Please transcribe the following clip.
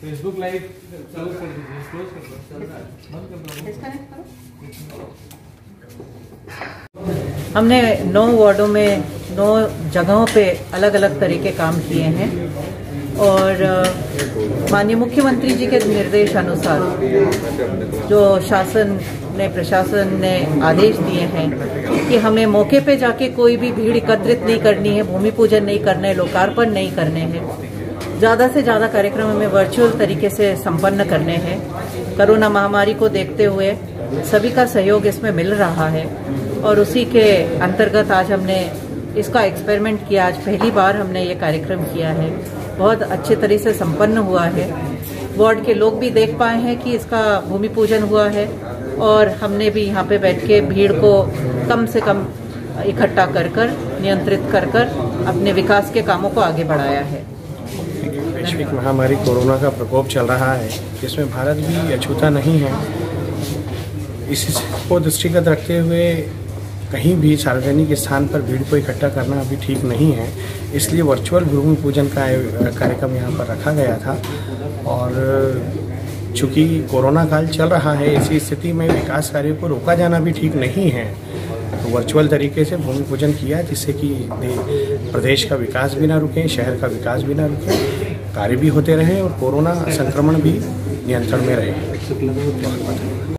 Facebook live चालू कर दीजिए क्लोज कर दो बंद कर दो। डिस्कनेक्ट करो। हमने नौ वार्डों में नौ जगहों पे अलग अलग तरह के काम किए हैं और माननीय मुख्यमंत्री जी के निर्देश अनुसार जो शासन ने, प्रशासन ने आदेश दिए हैं कि हमें मौके पे जाके कोई भी भीड़ एकत्रित नहीं करनी है, भूमि पूजन नहीं करना है, लोकार्पण नहीं करने हैं। ज़्यादा से ज़्यादा कार्यक्रम हमें वर्चुअल तरीके से संपन्न करने हैं। कोरोना महामारी को देखते हुए सभी का सहयोग इसमें मिल रहा है और उसी के अंतर्गत आज हमने इसका एक्सपेरिमेंट किया। आज पहली बार हमने ये कार्यक्रम किया है। बहुत अच्छे तरह से संपन्न हुआ है। वार्ड के लोग भी देख पाए हैं कि इसका भूमि पूजन हुआ है और हमने भी यहाँ पे बैठ के भीड़ को कम से कम इकट्ठा कर कर, नियंत्रित कर कर अपने विकास के कामों को आगे बढ़ाया है। वैश्विक महामारी कोरोना का प्रकोप चल रहा है। जिसमें भारत भी अछूता नहीं है। इसी को दृष्टिगत रखते हुए कहीं भी सार्वजनिक स्थान पर भीड़ को इकट्ठा करना अभी ठीक नहीं है। इसलिए वर्चुअल भूमि पूजन का कार्यक्रम यहाँ पर रखा गया था। और चूँकि कोरोना काल चल रहा है ऐसी स्थिति में विकास कार्य को रोका जाना भी ठीक नहीं है। तो वर्चुअल तरीके से भूमि पूजन किया, जिससे कि प्रदेश का विकास भी ना रुके, शहर का विकास भी ना रुके। कार्य भी होते रहे और कोरोना संक्रमण भी नियंत्रण में रहे।